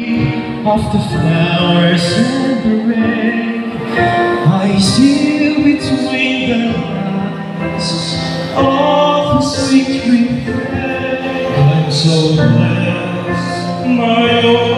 of the flowers and the rain. I see between the lines of sweet refrain. I'm so blessed, my Lord,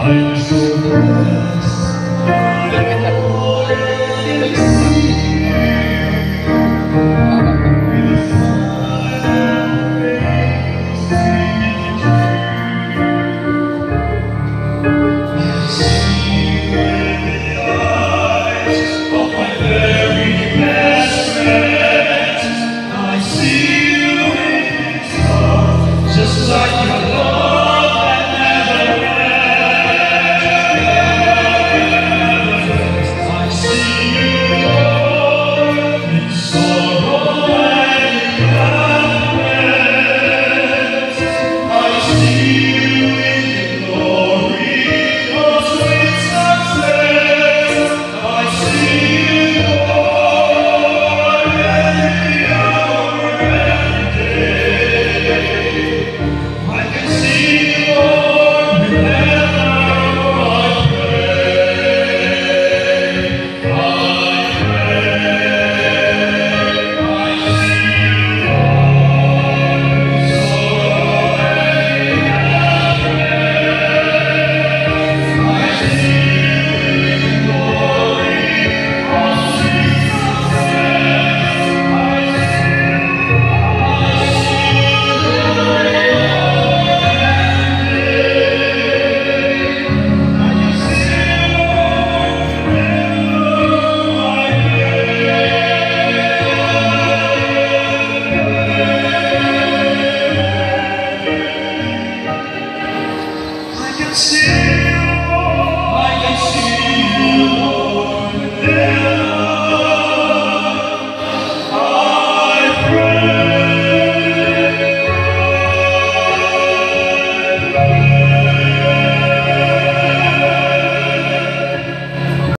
I'm so blessed. by the Holy que eu.